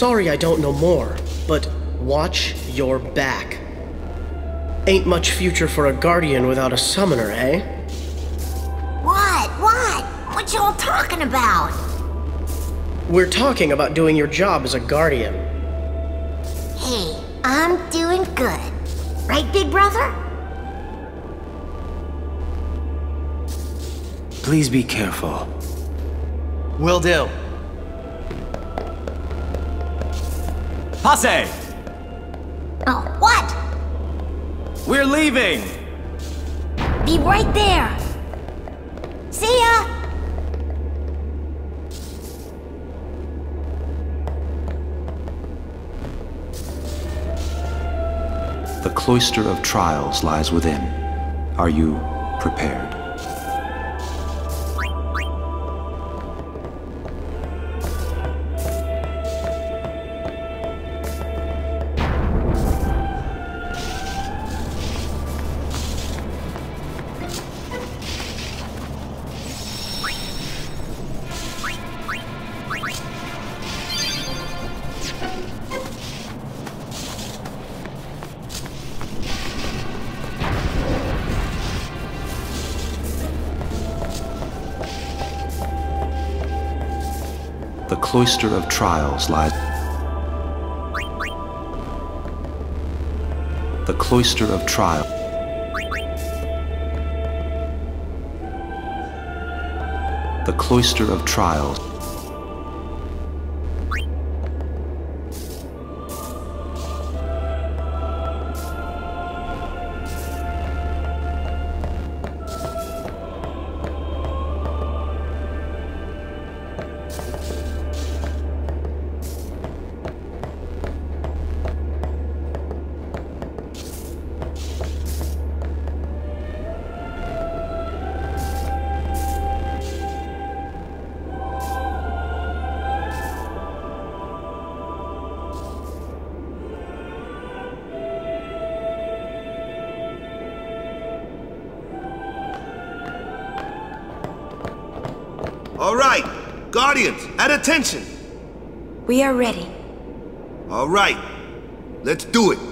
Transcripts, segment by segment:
Sorry I don't know more, but watch your back. Ain't much future for a guardian without a summoner, eh? What? What? What y'all talking about? We're talking about doing your job as a guardian. Hey, I'm doing good. Right, big brother? Please be careful. Will do. Passe! Oh, uh, what? We're leaving! Be right there. See ya! The cloister of trials lies within. Are you prepared? Cloister of trials lies. The cloister of trial. The cloister of trials. Attention. We are ready. All right, let's do it.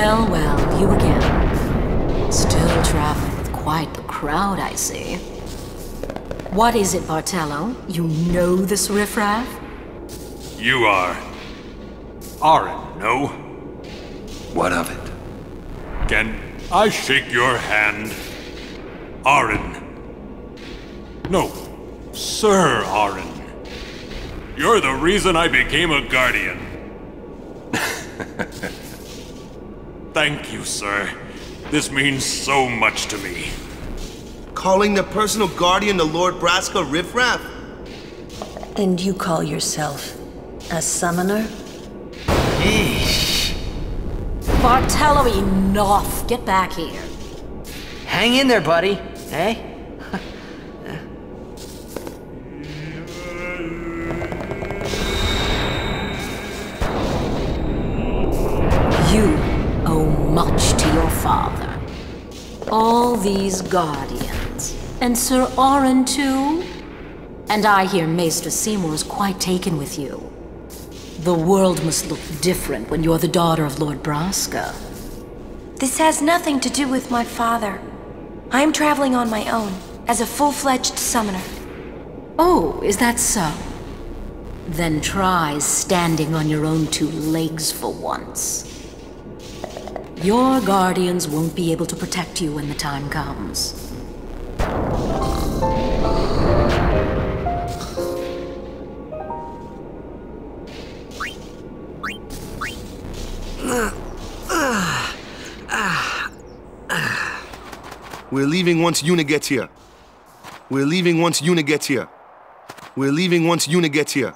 Well, well, you again. Still traveling with quite the crowd, I see. What is it, Barthello? You know this riffraff? You are. Auron, no? What of it? Can I shake your hand? Auron. No, Sir Auron. You're the reason I became a guardian. Thank you, sir. This means so much to me. Calling the personal guardian the Lord Braska Riffraff? And you call yourself a summoner? Yeesh. Barthello, enough! Get back here. Hang in there, buddy. Hey? Guardians. And Sir Auron, too? And I hear Maester Seymour's quite taken with you. The world must look different when you're the daughter of Lord Braska. This has nothing to do with my father. I am traveling on my own, as a full-fledged summoner. Oh, is that so? Then try standing on your own two legs for once. Your guardians won't be able to protect you when the time comes. We're leaving once Yuna gets here. We're leaving once Yuna gets here. We're leaving once Yuna gets here.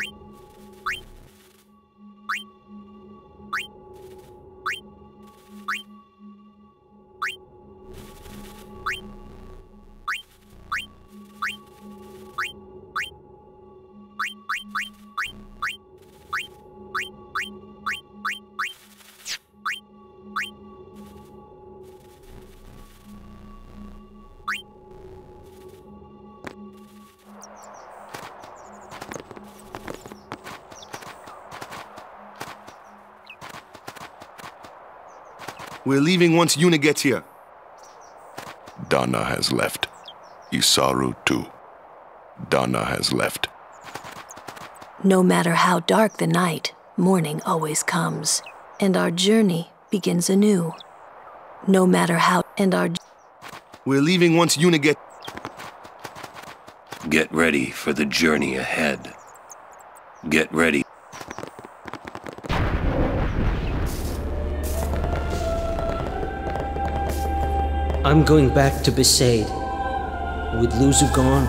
you We're leaving once Yuna gets here. Dona has left. Isaaru too. Dona has left. No matter how dark the night, morning always comes, and our journey begins anew. No matter how, and our We're leaving once Yuna get. Get ready for the journey ahead. Get ready. I'm going back to Besaid. With Luzzu gone,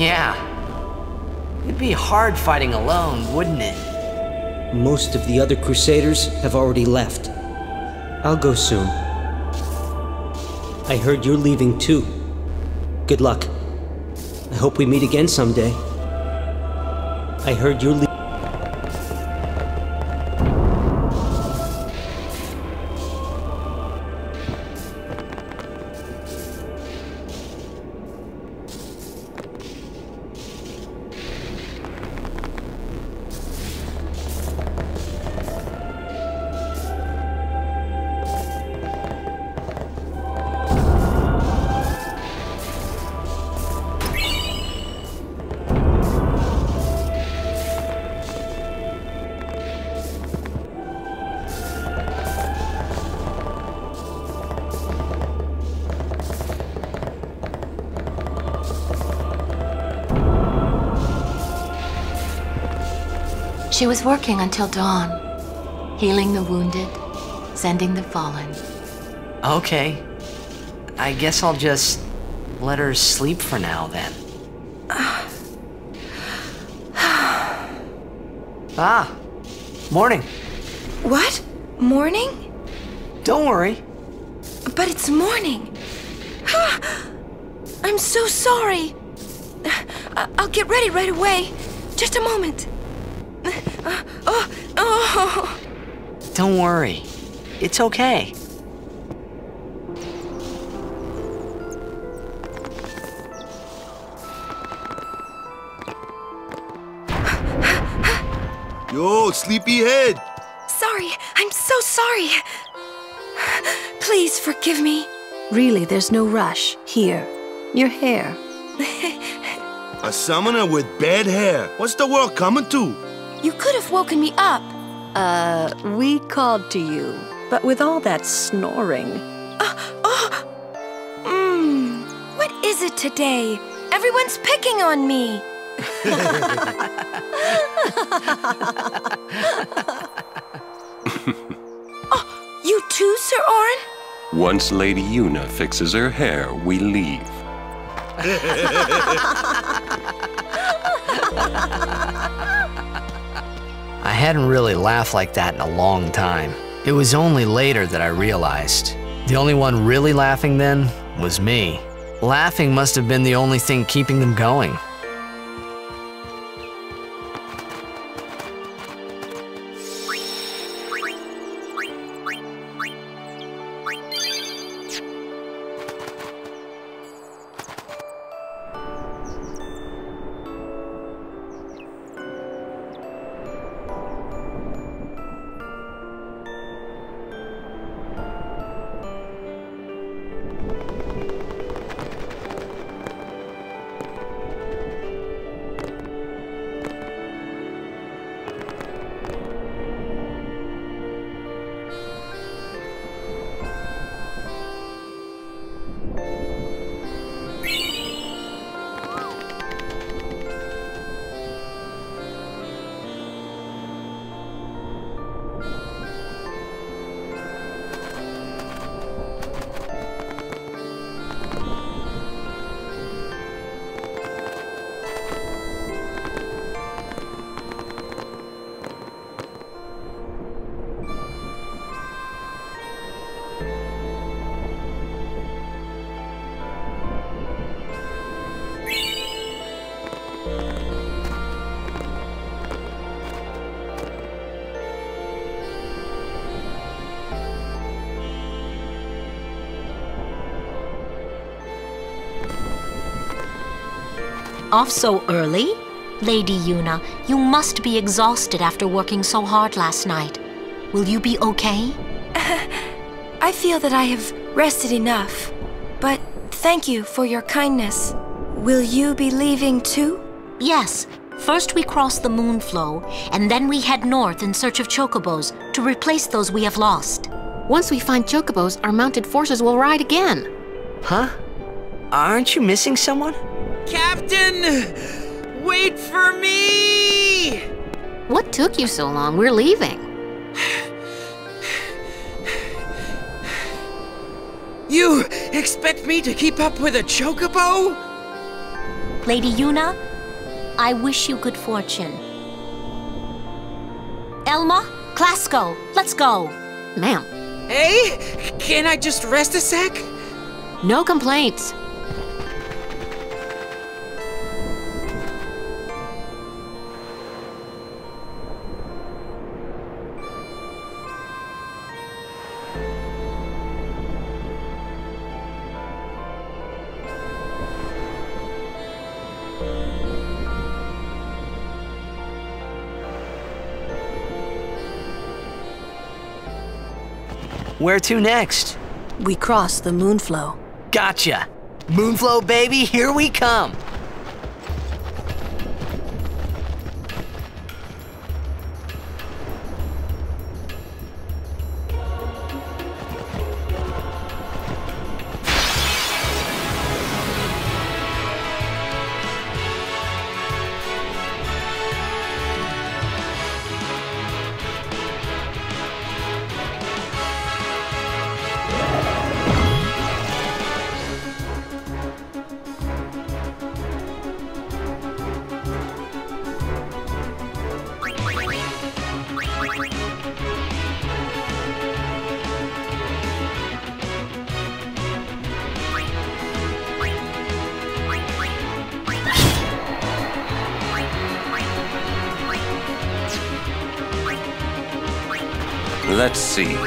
Yeah. It'd be hard fighting alone, wouldn't it? most of the other Crusaders have already left. I'll go soon. I heard you're leaving too. Good luck. I hope we meet again someday. I heard you're leaving. She was working until dawn, healing the wounded, sending the fallen. Okay. I guess I'll just let her sleep for now then. ah, morning. What? Morning? Don't worry. But it's morning. I'm so sorry. I- I'll get ready right away. Just a moment. Oh, oh. Don't worry. It's okay. Yo, sleepyhead! Sorry, I'm so sorry. Please forgive me. Really, there's no rush. Here, your hair. A summoner with bad hair. What's the world coming to? You could have woken me up. Uh, we called to you, but with all that snoring. Mmm, what is it today? Everyone's picking on me. oh, you too, Sir Auron? Once Lady Yuna fixes her hair, we leave. I hadn't really laughed like that in a long time. It was only later that I realized. The only one really laughing then was me. Laughing must have been the only thing keeping them going. Off so early? Lady Yuna, you must be exhausted after working so hard last night. Will you be okay? I feel that I have rested enough. But thank you for your kindness. Will you be leaving too? Yes. First we cross the Moonflow, and then we head north in search of chocobos to replace those we have lost. Once we find chocobos, our mounted forces will ride again. Huh? Aren't you missing someone? Captain! Wait for me! What took you so long? We're leaving. You expect me to keep up with a chocobo? Lady Yuna, I wish you good fortune. Elma, Clasko, let's go. Ma'am. Hey, can I just rest a sec? No complaints. Where to next? We cross the Moonflow. Gotcha. Moonflow, baby, here we come. Let's see.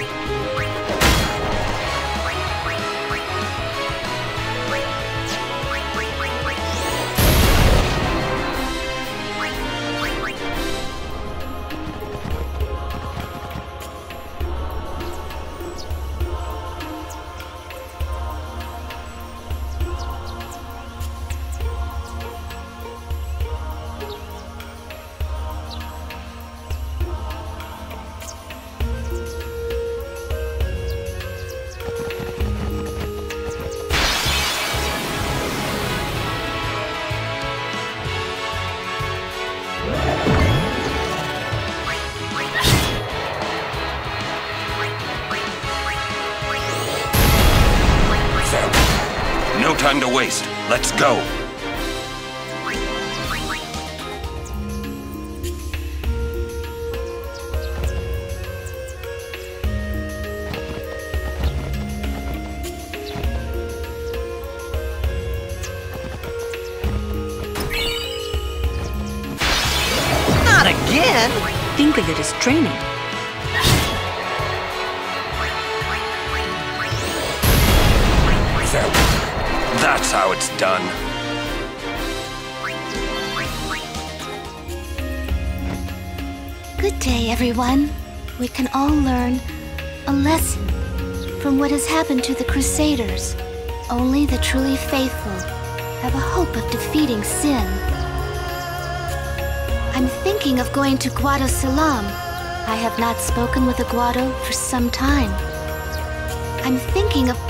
Let's go. Not again! Think of it as training. That's how it's done. Good day, everyone. We can all learn a lesson from what has happened to the Crusaders. Only the truly faithful have a hope of defeating sin. I'm thinking of going to Guado Salam. I have not spoken with a Guado for some time. I'm thinking of.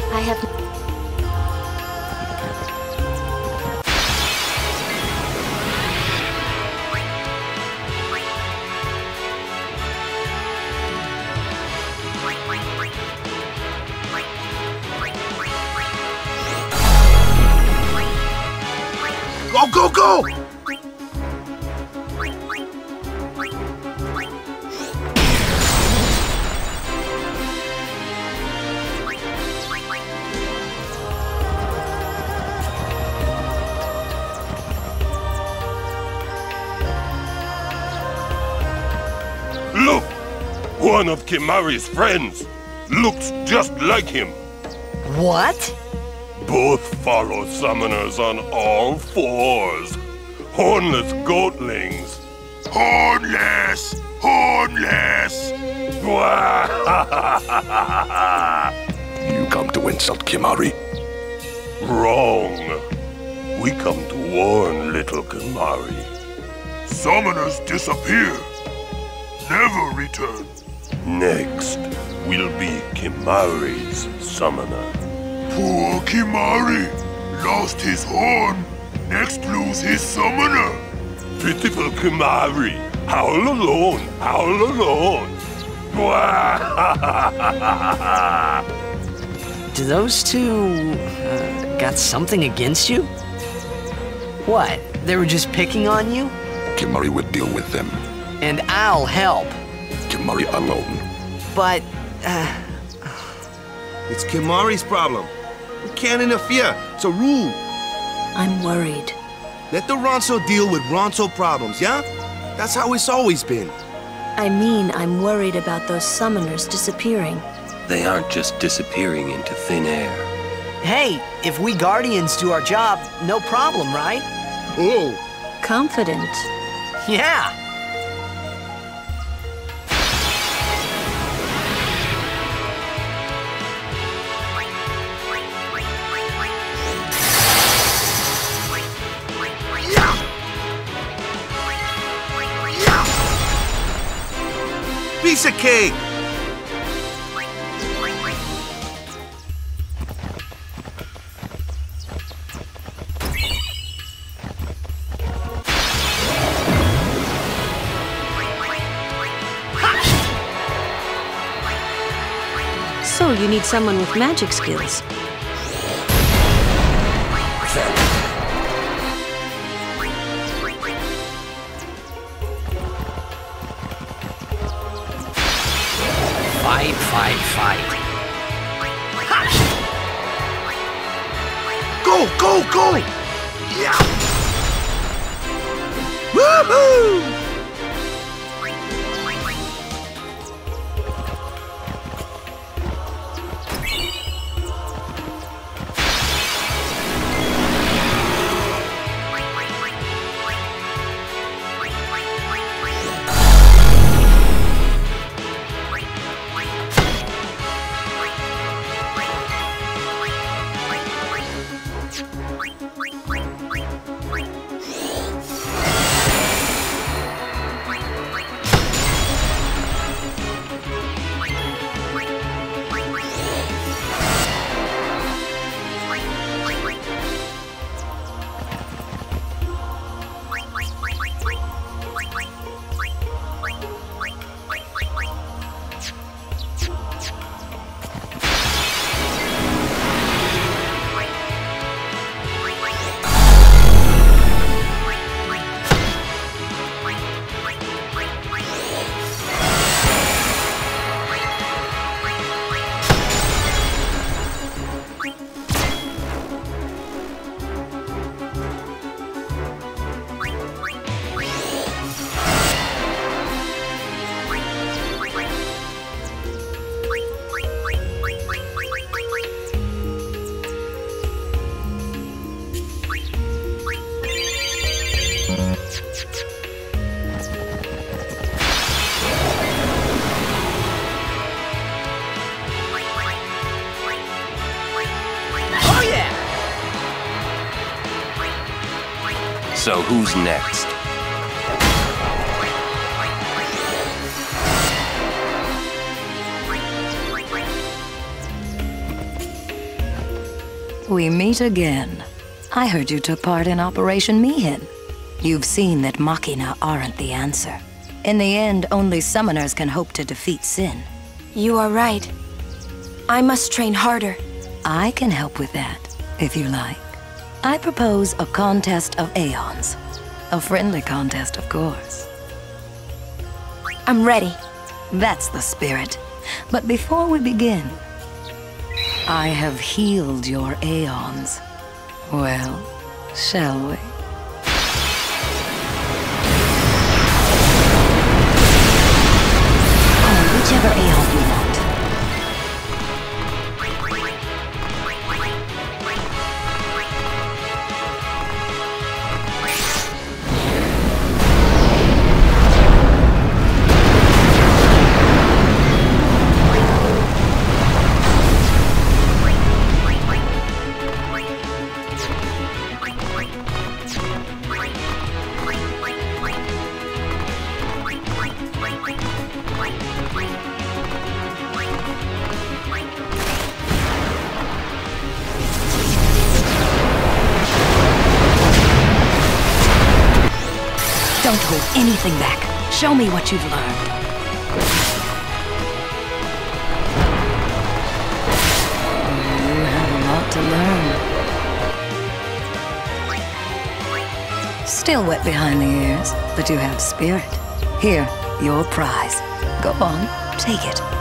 One of Kimahri's friends looks just like him. What? Both follow summoners on all fours. Hornless goatlings. Hornless! Hornless! You come to insult Kimahri? Wrong. We come to warn little Kimahri. Summoners disappear. Never return. Next will be Kimahri's summoner. Poor Kimahri lost his horn. Next lose his summoner. Pitiful Kimahri. Howl alone. Howl alone. Do those two uh, got something against you? What? They were just picking on you? Kimahri would deal with them. And I'll help. Kimahri alone. But, uh, It's Kimahri's problem. We can't interfere. It's a rule. I'm worried. Let the Ronso deal with Ronso problems, yeah? That's how it's always been. I mean, I'm worried about those summoners disappearing. They aren't just disappearing into thin air. Hey, if we Guardians do our job, no problem, right? Oh. Confident. Yeah. Piece of cake! So you need someone with magic skills. Fight, fight, fight. Go, go, go! Yeah! Woohoo! So who's next? We meet again. I heard you took part in Operation Mi'ihen. You've seen that Machina aren't the answer. In the end, only summoners can hope to defeat Sin. You are right. I must train harder. I can help with that, if you like. I propose a contest of Aeons. A friendly contest, of course. I'm ready. That's the spirit. But before we begin, I have healed your Aeons. Well, shall we? Oh, whichever Aeon you've learned. You have a lot to learn. Still wet behind the ears, but you have spirit. Here, your prize. Go on, take it.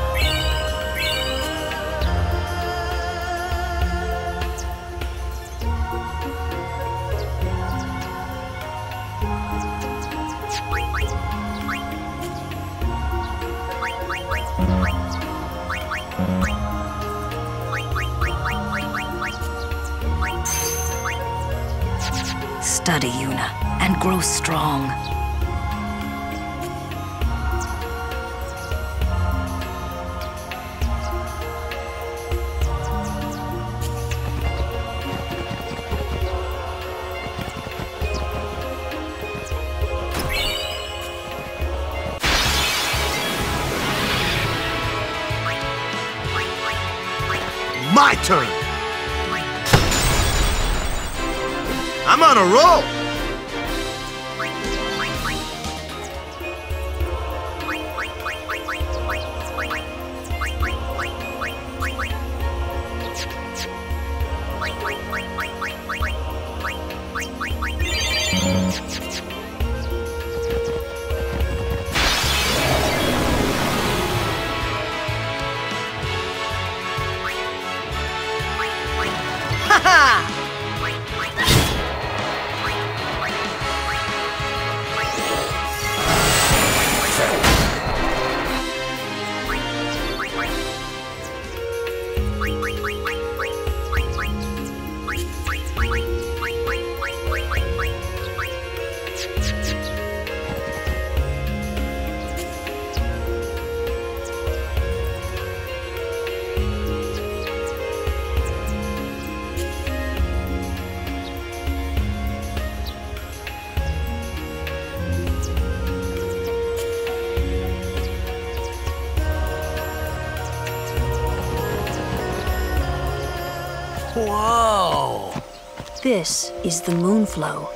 This is the Moonflow.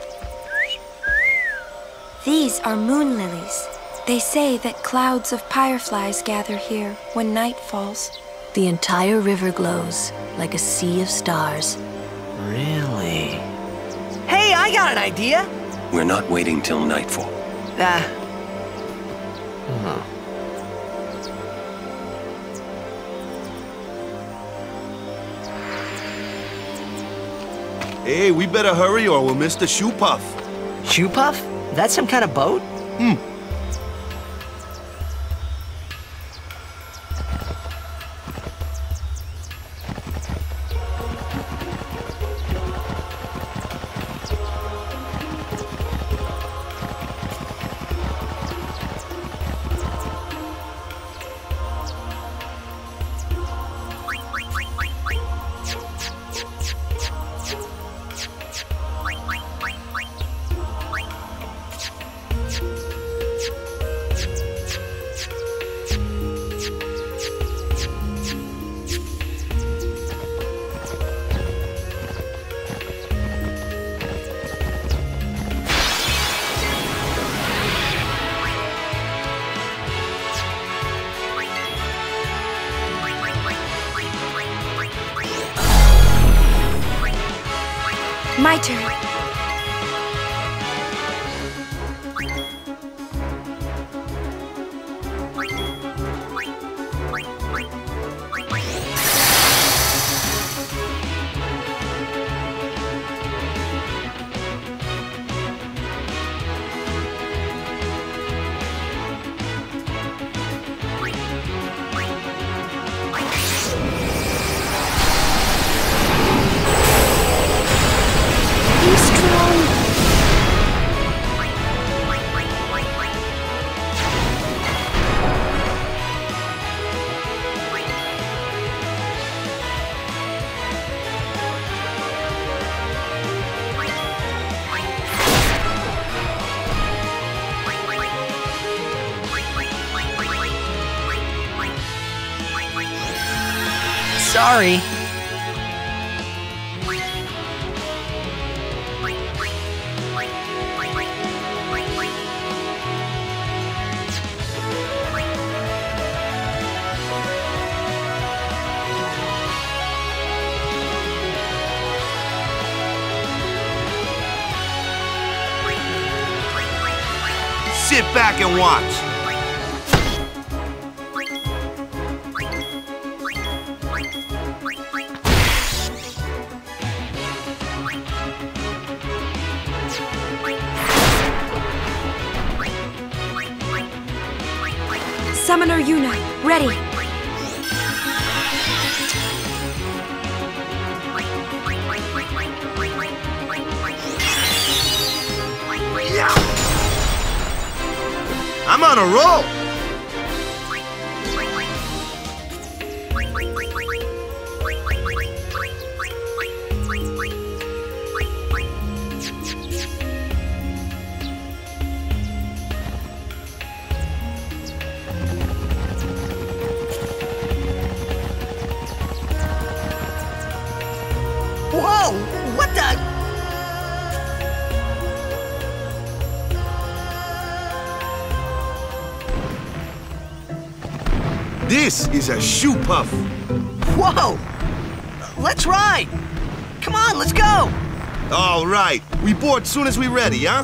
These are moon lilies. They say that clouds of fireflies gather here when night falls. The entire river glows like a sea of stars. Really? Hey, I got an idea! We're not waiting till nightfall. Ah. Hey, we better hurry or we'll miss the shoopuf. Shoe puff? That's some kind of boat? Hmm. Summoner Yuna, ready. I'm on a roll. Is a shoopuf. Whoa! Let's ride! Come on, let's go! All right. We board soon as we ready, huh?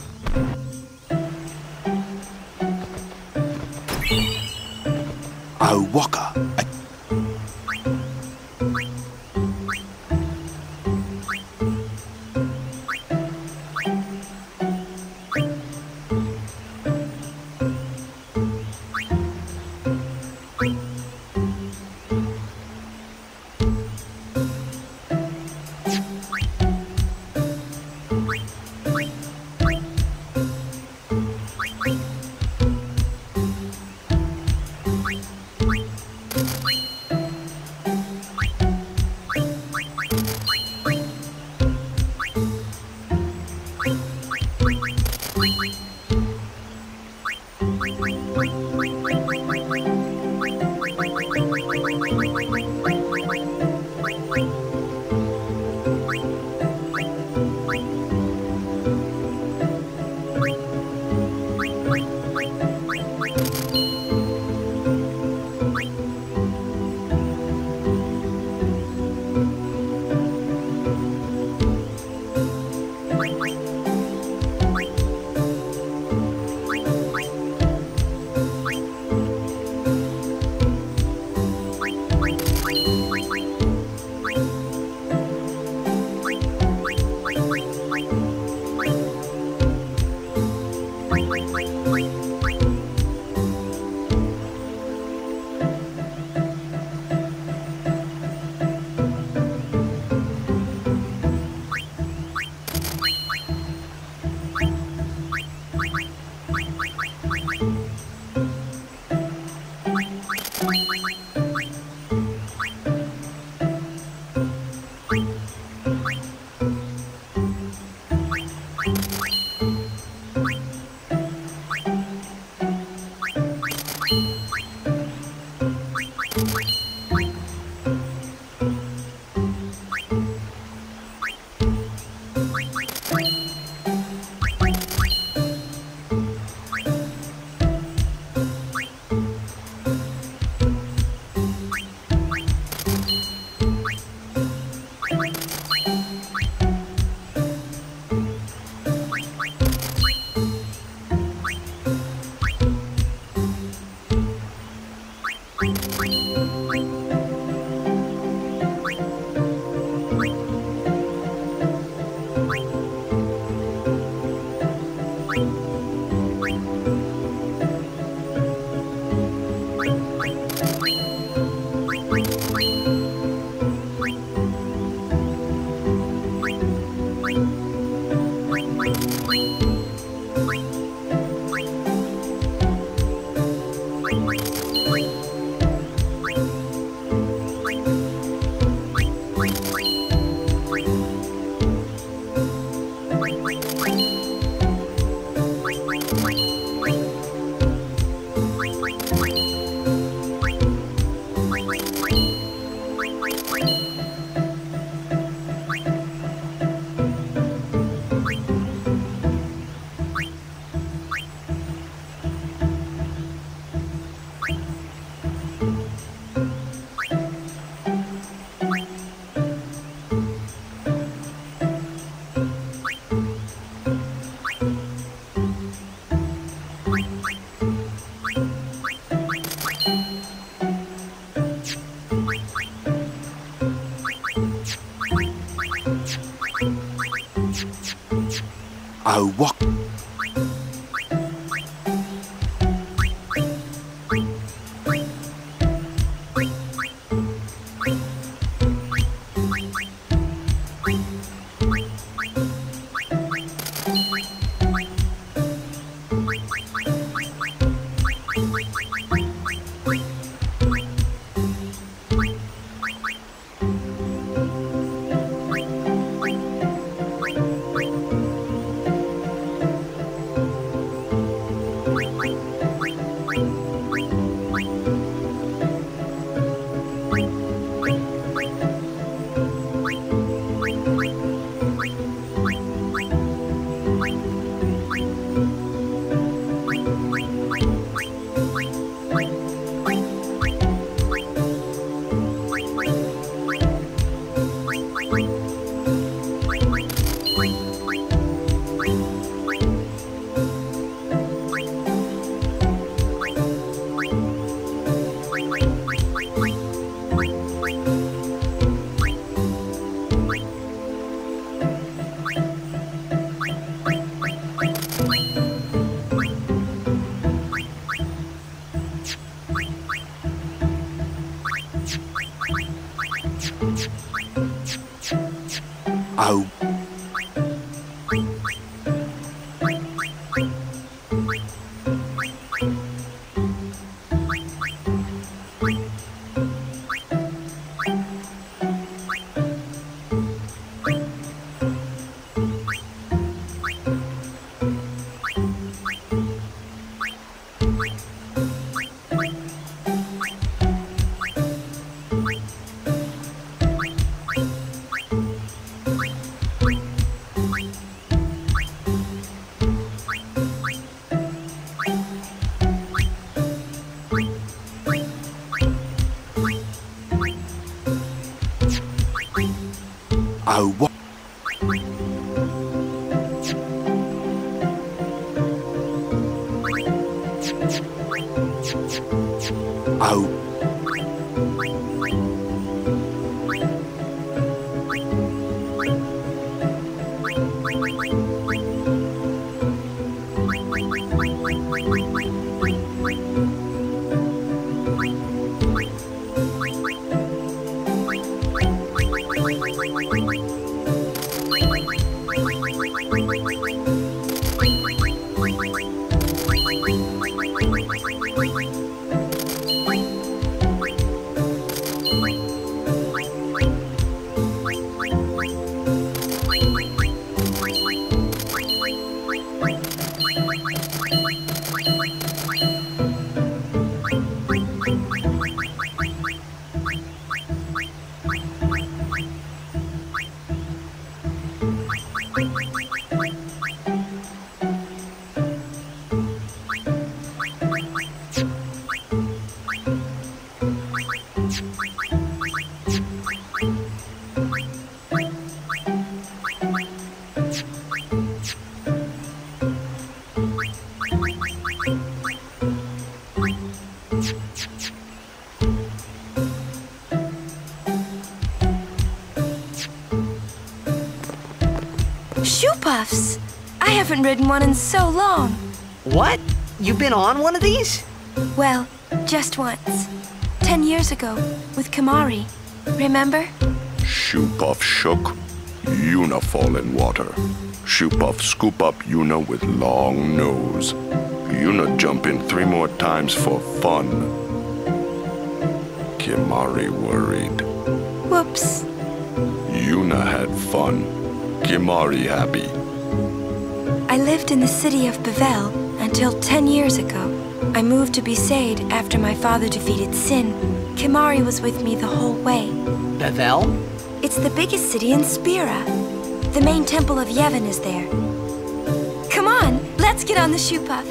I'll walk. I'll walk. Haven't ridden one in so long. What? You've been on one of these? Well, just once. Ten years ago, with Kimahri. Remember? Shoopuf shook, Yuna fall in water. Shoopuf scoop up Yuna with long nose. Yuna jump in three more times for fun. Kimahri worried. Whoops. Yuna had fun. Kimahri happy. I lived in the city of Bevelle until 10 years ago. I moved to Besaid after my father defeated Sin. Kimahri was with me the whole way. Bevelle? It's the biggest city in Spira. The main temple of Yevon is there. Come on, let's get on the shoopuf.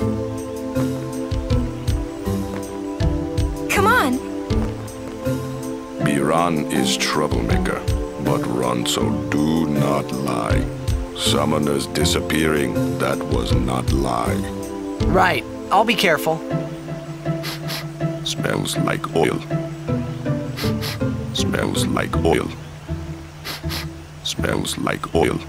Come on. Biran is troublemaker, but Ronso do not lie. Summoners disappearing, that was not lie. Right. I'll be careful. Smells like oil. Smells like oil. Smells like oil.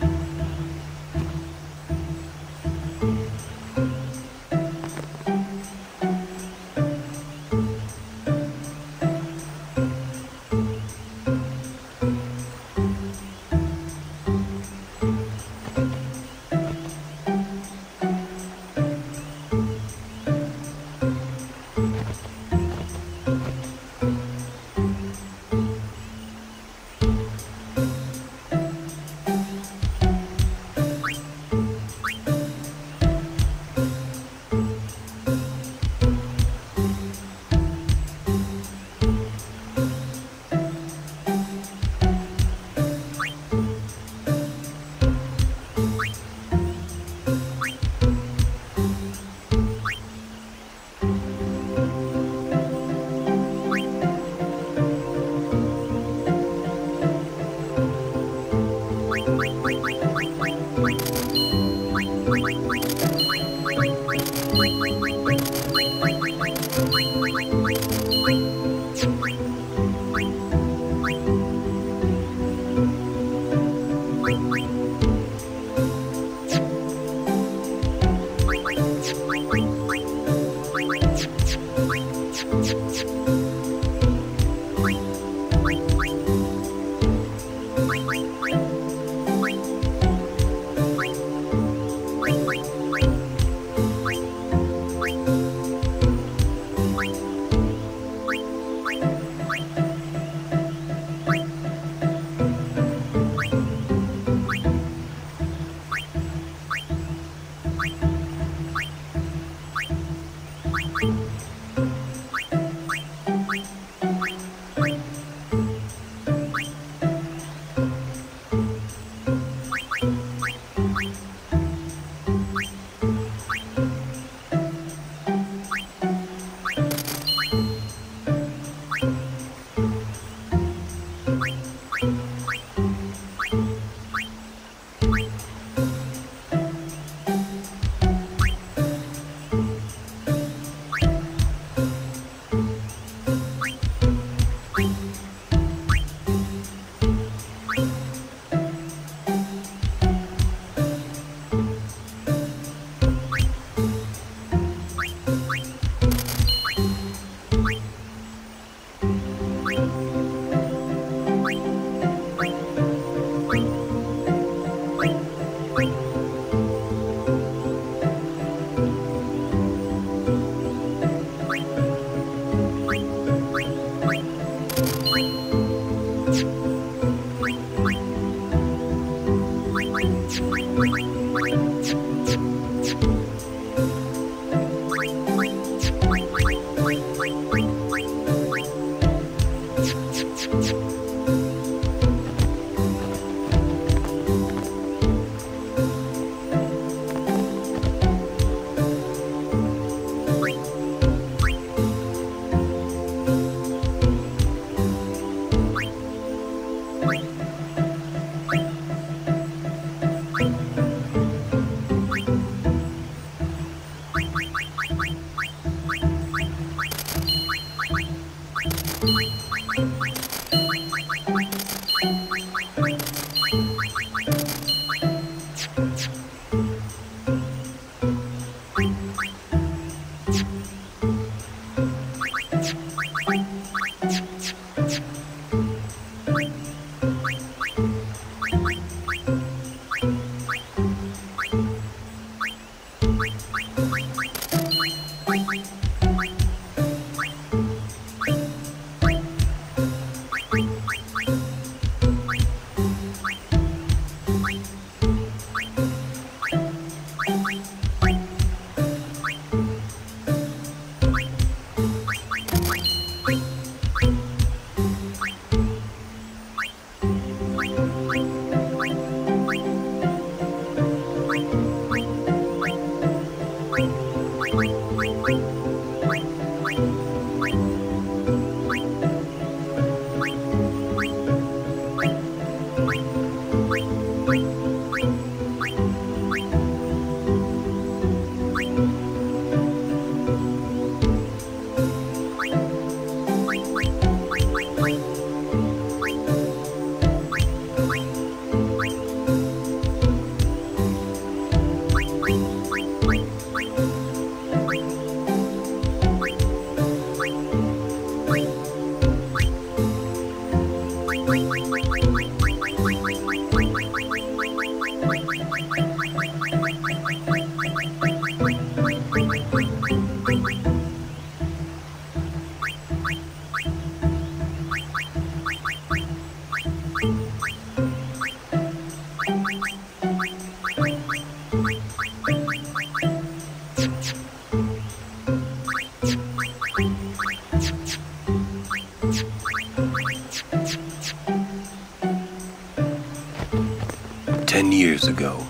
Ago.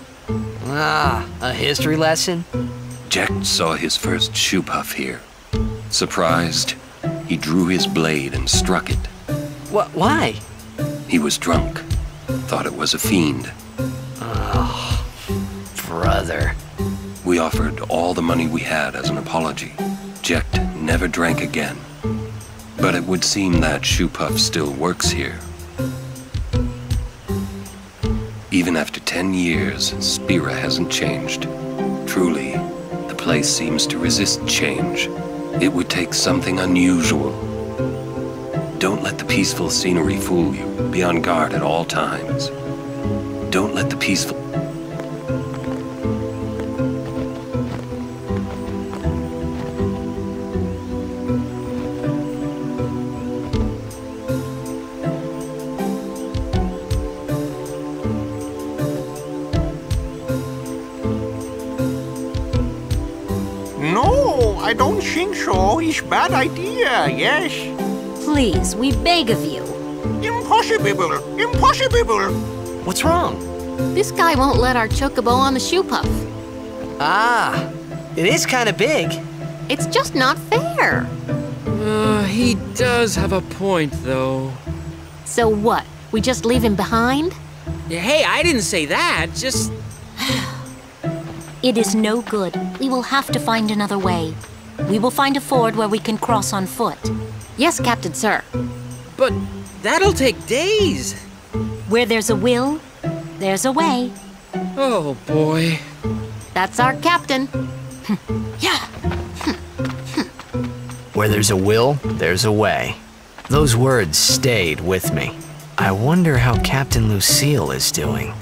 Ah, a history lesson? Jecht saw his first shoopuf here. Surprised, he drew his blade and struck it. What? Why? He was drunk. Thought it was a fiend. Oh, brother. We offered all the money we had as an apology. Jecht never drank again. But it would seem that shoopuf still works here. Even after 10 years, Spira hasn't changed. Truly, the place seems to resist change. It would take something unusual. Don't let the peaceful scenery fool you. Be on guard at all times. Don't let the peaceful... yes. Please, we beg of you. Impossible! Impossible! What's wrong? This guy won't let our chocobo on the shoopuf. Ah, it is kind of big. It's just not fair. Uh, he does have a point, though. So what? We just leave him behind? Hey, I didn't say that. Just. It is no good. We will have to find another way. We will find a ford where we can cross on foot. Yes, Captain Sir. But that'll take days. Where there's a will, there's a way. Oh, boy. That's our captain. yeah. Where there's a will, there's a way. Those words stayed with me. I wonder how Captain Lucil is doing.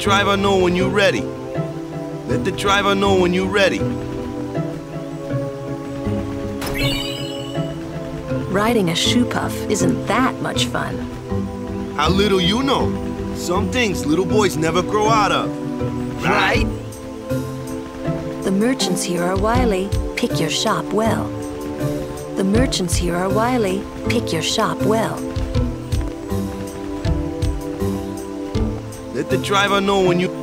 Driver know when you're ready. Let the driver know when you're ready. Riding a shoopuf isn't that much fun. How little you know. Some things little boys never grow out of. Right? The merchants here are wily. Pick your shop well. The merchants here are wily. Pick your shop well. The driver know when you...